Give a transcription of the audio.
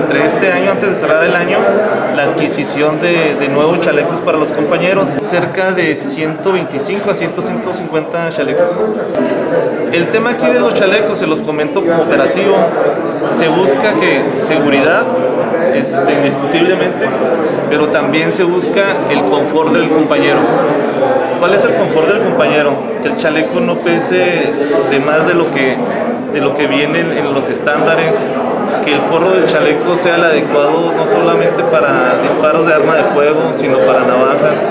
entre este año, antes de cerrar el año, la adquisición de, nuevos chalecos para los compañeros, cerca de 125 a 150 chalecos. El tema aquí de los chalecos, se los comento como operativo, se busca que seguridad, este, indiscutiblemente, pero también se busca el confort del compañero. ¿Cuál es el confort del compañero? Que el chaleco no pese de más de lo que, de lo que viene en los estándares, que el forro del chaleco sea el adecuado no solamente para disparos de arma de fuego, sino para navajas.